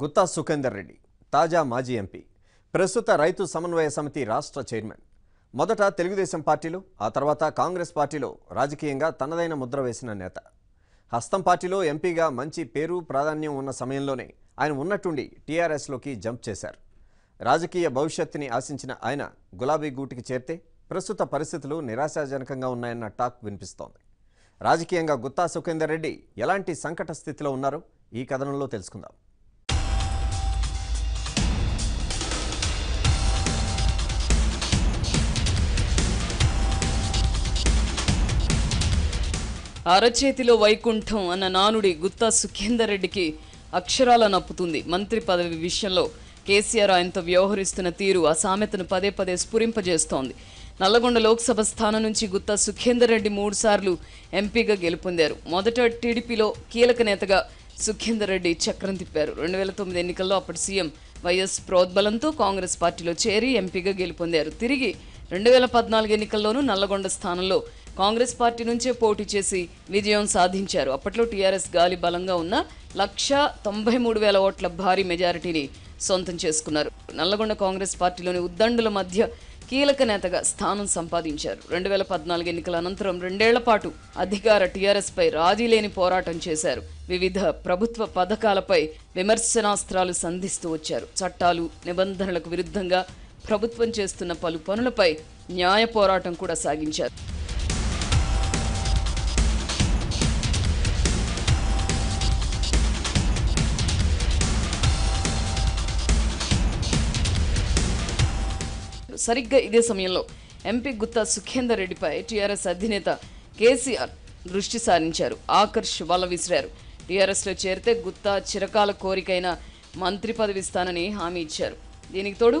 గుత్తా సుఖేందర్ రెడ్డి తాజా మాజీ ఎంపీ ప్రస్తుత రైతు సమన్వయ సమితి రాష్ట్ర చైర్మన్. మొదట తెలుగుదేశం పార్టీలో ఆ తర్వాత కాంగ్రెస్ పార్టీలో రాజకీయంగా తనదైన ముద్ర వేసిన నేత. హస్తం పార్టీలో ఎంపీగా మంచి పేరు ప్రాధాన్యం ఉన్న సమయంలోనే ఆయన ఉన్నట్టుండి టీఆర్ఎస్లోకి జంప్ చేశారు. రాజకీయ భవిష్యత్తుని ఆశించిన ఆయన గులాబీ గూటికి చేరితే ప్రస్తుత పరిస్థితులు నిరాశాజనకంగా ఉన్నాయన్న టాక్ వినిపిస్తోంది. రాజకీయంగా గుత్తా సుఖేందర్ రెడ్డి ఎలాంటి సంకట స్థితిలో ఉన్నారో ఈ కథనంలో తెలుసుకుందాం. అరచేతిలో వైకుంఠం అన్న నానుడి గుత్తా సుఖేందర్ రెడ్డికి అక్షరాల నప్పుతుంది. మంత్రి పదవి విషయంలో కేసీఆర్ ఆయనతో వ్యవహరిస్తున్న తీరు ఆ సామెతను పదే పదే స్ఫురింపజేస్తోంది. నల్లగొండ లోక్సభ స్థానం నుంచి గుత్తా సుఖేందర్ రెడ్డి మూడుసార్లు ఎంపీగా గెలుపొందారు. మొదట టీడీపీలో కీలక నేతగా సుఖేందర్ రెడ్డి చక్రం తిప్పారు. రెండు వేల తొమ్మిది ఎన్నికల్లో అప్పటి సీఎం వైఎస్ ప్రోద్బలంతో కాంగ్రెస్ పార్టీలో చేరి ఎంపీగా గెలుపొందారు. తిరిగి రెండు వేల పద్నాలుగు ఎన్నికల్లోనూ నల్లగొండ స్థానంలో కాంగ్రెస్ పార్టీ నుంచే పోటీ చేసి విజయం సాధించారు. అప్పట్లో టీఆర్ఎస్ గాలి బలంగా ఉన్న లక్ష తొంభై మూడు వేల ఓట్ల భారీ మెజారిటీని సొంతం చేసుకున్నారు. నల్లగొండ కాంగ్రెస్ పార్టీలోని ఉద్దండుల మధ్య కీలక నేతగా స్థానం సంపాదించారు. రెండు వేల పద్నాలుగు ఎన్నికల అనంతరం రెండేళ్ళ పాటు అధికార టీఆర్ఎస్ పై రాజీ లేని పోరాటం చేశారు. వివిధ ప్రభుత్వ పథకాలపై విమర్శనాస్త్రాలు సంధిస్తూ వచ్చారు. చట్టాలు నిబంధనలకు విరుద్ధంగా ప్రభుత్వం చేస్తున్న పలు పనులపై న్యాయ పోరాటం కూడా సాగించారు. సరిగ్గా ఇదే సమయంలో ఎంపీ గుత్తా సుఖేందర్ రెడ్డిపై టీఆర్ఎస్ అధినేత కేసీఆర్ దృష్టి సారించారు. ఆకర్ష్ వల విసిరారు. టీఆర్ఎస్లో చేరితే గుత్తా చిరకాల కోరికైన మంత్రి పదవిస్తానని హామీ ఇచ్చారు. దీనికి తోడు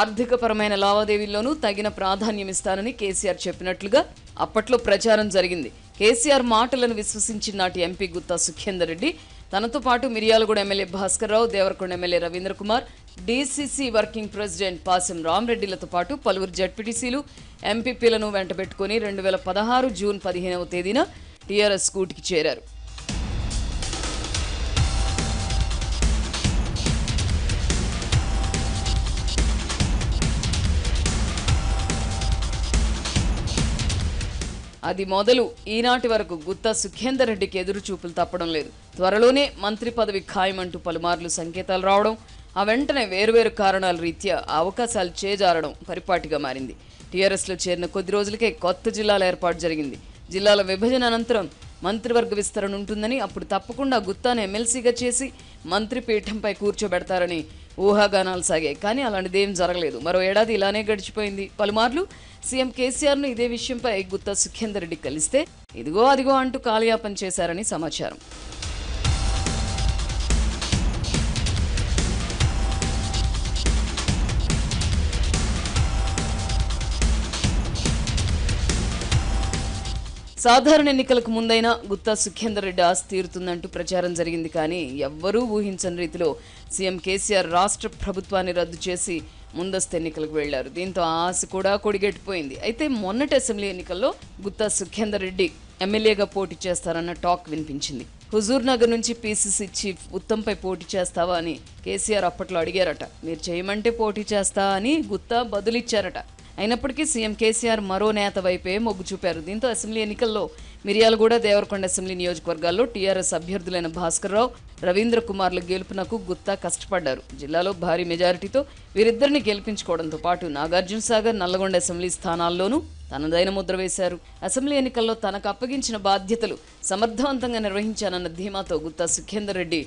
ఆర్థికపరమైన లావాదేవీల్లోనూ తగిన ప్రాధాన్యం ఇస్తానని కేసీఆర్ చెప్పినట్లుగా అప్పట్లో ప్రచారం జరిగింది. కేసీఆర్ మాటలను విశ్వసించిన నాటి ఎంపీ గుత్తా సుఖేందర్ రెడ్డి తనతో పాటు Miryalaguda MLA Bhaskar Rao Devarakonda MLA Ravindra Kumar DCC working president Pasam రామరెడ్డిలతో పాటు పలువురు జడ్పీటీసీలు ఎంపీపీలను వెంటబెట్టుకుని రెండు వేల పదహారు జూన్ పదిహేనవ తేదీన టీఆర్ఎస్ కూటికి చేరారు. అది మొదలు ఈనాటి వరకు గుత్తా సుఖేందర్ రెడ్డికి ఎదురు చూపులు తప్పడం లేదు. త్వరలోనే మంత్రి పదవి ఖాయమంటూ పలుమార్లు సంకేతాలు రావడం ఆ వెంటనే వేరువేరు కారణాల రీత్యా అవకాశాలు చేజారడం పరిపాటిగా మారింది. టీఆర్ఎస్లో చేరిన కొద్ది రోజులకే కొత్త జిల్లాల ఏర్పాటు జరిగింది. జిల్లాల విభజన అనంతరం మంత్రివర్గ విస్తరణ ఉంటుందని అప్పుడు తప్పకుండా గుత్తాను ఎమ్మెల్సీగా చేసి మంత్రి పీఠంపై కూర్చోబెడతారని ఊహాగానాలు సాగాయి. కానీ అలాంటిదేం జరగలేదు. మరో ఏడాది ఇలానే గడిచిపోయింది. పలుమార్లు సీఎం కేసీఆర్ను ఇదే విషయంపై గుత్తా సుఖేందర్ రెడ్డి కలిస్తే ఇదిగో అదిగో అంటూ కాలయాపన చేశారని సమాచారం. సాధారణ ఎన్నికలకు ముందైనా గుత్తా సుఖేందర్ రెడ్డి ఆస్తి తీరుతుందంటూ ప్రచారం జరిగింది కానీ ఎవ్వరూ ఊహించని రీతిలో సీఎం కేసీఆర్ రాష్ట్ర ప్రభుత్వాన్ని రద్దు చేసి ముందస్తు ఎన్నికలకు వెళ్ళారు దీంతో ఆశ కూడా కొడిగెట్టిపోయింది. అయితే మొన్నటి అసెంబ్లీ ఎన్నికల్లో గుత్తా సుఖేందర్ రెడ్డి ఎమ్మెల్యేగా పోటీ చేస్తారన్న టాక్ వినిపించింది. హుజూర్ నగర్ నుంచి పీసీసీ చీఫ్ ఉత్తంపై పోటీ చేస్తావా అని కేసీఆర్ అప్పట్లో అడిగారట. మీరు చేయమంటే పోటీ చేస్తా అని గుత్తా బదులిచ్చారట. అయినప్పటికీ సీఎం కేసీఆర్ మరో నేత వైపే మొగ్గు చూపారు. దీంతో అసెంబ్లీ ఎన్నికల్లో మిర్యాలగూడ దేవరకొండ అసెంబ్లీ నియోజకవర్గాల్లో టీఆర్ఎస్ అభ్యర్థులైన భాస్కర్ రావు రవీంద్ర కుమార్ల గెలుపునకు గుత్తా కష్టపడ్డారు. జిల్లాలో భారీ మెజారిటీతో వీరిద్దరిని గెలిపించుకోవడంతో పాటు నాగార్జున సాగర్ నల్లగొండ అసెంబ్లీ స్థానాల్లోనూ తనదైన ముద్ర వేశారు. అసెంబ్లీ ఎన్నికల్లో తనకు అప్పగించిన బాధ్యతలు సమర్థవంతంగా నిర్వహించానన్న ధీమాతో గుత్తా సుఖేందర్ రెడ్డి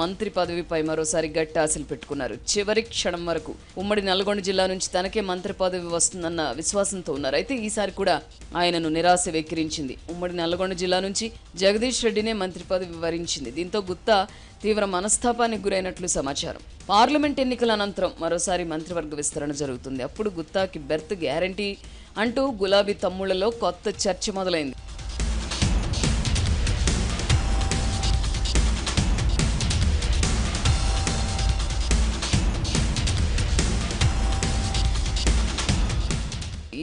మంత్రి పదవిపై మరోసారి గట్టి ఆశలు పెట్టుకున్నారు. చివరి క్షణం వరకు ఉమ్మడి నల్గొండ జిల్లా నుంచి తనకే మంత్రి పదవి వస్తుందన్న విశ్వాసంతో ఉన్నారు. అయితే ఈసారి కూడా ఆయనను నిరాశ వెక్కిరించింది. ఉమ్మడి నల్గొండ జిల్లా నుంచి జగదీష్ రెడ్డినే మంత్రి పదవి వరించింది. దీంతో గుత్తా తీవ్ర మనస్తాపానికి గురైనట్లు సమాచారం. పార్లమెంట్ ఎన్నికల అనంతరం మరోసారి మంత్రివర్గ విస్తరణ జరుగుతుంది. అప్పుడు గుత్తాకి బెర్త్ గ్యారంటీ అంటూ గులాబీ తమ్ముళ్ళలో కొత్త చర్చ మొదలైంది.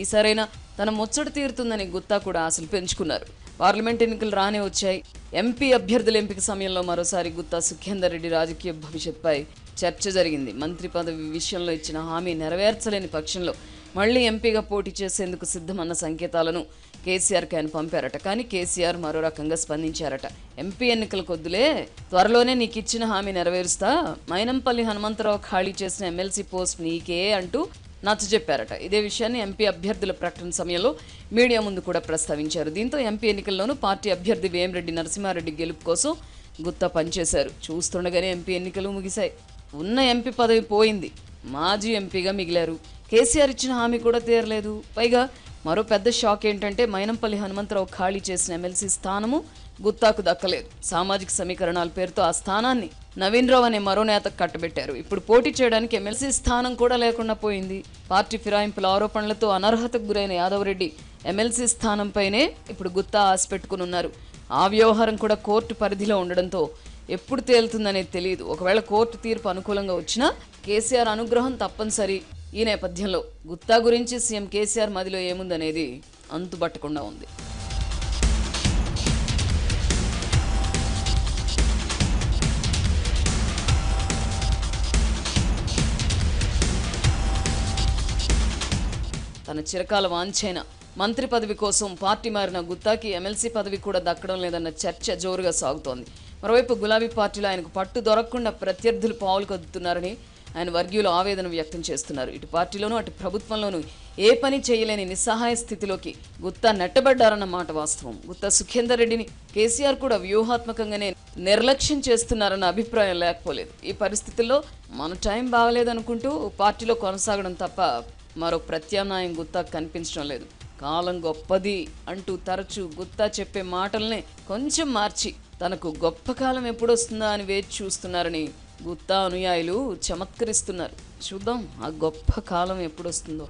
ఈసారైనా తన ముచ్చట తీరుతుందని గుత్తా కూడా ఆశలు పెంచుకున్నారు. పార్లమెంట్ ఎన్నికలు రానే వచ్చాయి. ఎంపీ అభ్యర్థుల ఎంపిక సమయంలో మరోసారి గుత్తా సుఖేందర్ రెడ్డి రాజకీయ భవిష్యత్పై చర్చ జరిగింది. మంత్రి పదవి విషయంలో ఇచ్చిన హామీ నెరవేర్చలేని పక్షంలో మళ్ళీ ఎంపీగా పోటీ చేసేందుకు సిద్ధమన్న సంకేతాలను కేసీఆర్కి ఆయన పంపారట. కానీ కేసీఆర్ మరో రకంగా స్పందించారట. ఎంపీ ఎన్నికల కొద్దులే త్వరలోనే నీకు ఇచ్చిన హామీ నెరవేరుస్తా. మైనంపల్లి హనుమంతరావు ఖాళీ చేసిన ఎమ్మెల్సీ పోస్ట్ నీకే అంటూ నచ్చ చెప్పారట ఇదే విషయాన్ని ఎంపీ అభ్యర్థుల ప్రకటన సమయంలో మీడియా ముందు కూడా ప్రస్తావించారు. దీంతో ఎంపీ ఎన్నికల్లోనూ పార్టీ అభ్యర్థి వేమిరెడ్డి నరసింహారెడ్డి గెలుపు కోసం గుత్తా పనిచేశారు. చూస్తుండగానే ఎంపీ ఎన్నికలు ముగిశాయి. ఉన్న ఎంపీ పదవి పోయింది. మాజీ ఎంపీగా మిగిలారు. కేసీఆర్ ఇచ్చిన హామీ కూడా తీరలేదు. పైగా మరో పెద్ద షాక్ ఏంటంటే మైనంపల్లి హనుమంతరావు ఖాళీ చేసిన ఎమ్మెల్సీ స్థానము గుత్తాకు దక్కలేదు. సామాజిక సమీకరణాల పేరుతో ఆ స్థానాన్ని నవీన్ రావు అనే మరో నేతకు కట్టబెట్టారు. ఇప్పుడు పోటీ చేయడానికి ఎమ్మెల్సీ స్థానం కూడా లేకుండా పోయింది. పార్టీ ఫిరాయింపుల ఆరోపణలతో అనర్హతకు గురైన యాదవరెడ్డి ఎమ్మెల్సీ స్థానంపైనే ఇప్పుడు గుత్తా ఆశ పెట్టుకుని ఉన్నారు ఆ వ్యవహారం కూడా కోర్టు పరిధిలో ఉండడంతో ఎప్పుడు తేలుతుందనేది తెలియదు ఒకవేళ కోర్టు తీర్పు అనుకూలంగా వచ్చినా కేసీఆర్ అనుగ్రహం తప్పనిసరి. ఈ నేపథ్యంలో గుత్తా గురించి సీఎం కేసీఆర్ మదిలో ఏముందనేది అంతుబట్టకుండా ఉంది. తన చిరకాల వాంఛైన మంత్రి పదవి కోసం పార్టీ మారిన గుత్తాకి ఎమ్మెల్సీ పదవి కూడా దక్కడం లేదన్న చర్చ జోరుగా సాగుతోంది. మరోవైపు గులాబీ పార్టీలో ఆయనకు పట్టు దొరకకుండా ప్రత్యర్థులు పావులు కదుతున్నారని ఆయన వర్గీయులు ఆవేదన వ్యక్తం చేస్తున్నారు. ఇటు పార్టీలోనూ అటు ప్రభుత్వంలోనూ ఏ పని చేయలేని నిస్సహాయ స్థితిలోకి గుత్తా నెట్టబడ్డారన్న మాట వాస్తవం. గుత్తా సుఖేందర్ రెడ్డిని కేసీఆర్ కూడా వ్యూహాత్మకంగానే నిర్లక్ష్యం చేస్తున్నారన్న అభిప్రాయం లేకపోలేదు. ఈ పరిస్థితుల్లో మన టైం బాగలేదనుకుంటూ పార్టీలో కొనసాగడం తప్ప మరో ప్రత్యామ్నాయం గుత్తా కనిపించడం లేదు. కాలం గొప్పది అంటూ తరచూ గుత్తా చెప్పే మాటల్నే కొంచెం మార్చి తనకు గొప్ప కాలం ఎప్పుడొస్తుందా అని వేచి చూస్తున్నారని గుత్తా అనుయాయులు చమత్కరిస్తున్నారు. చూద్దాం ఆ గొప్ప కాలం ఎప్పుడొస్తుందో.